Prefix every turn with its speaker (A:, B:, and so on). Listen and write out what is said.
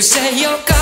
A: You say you're. gone.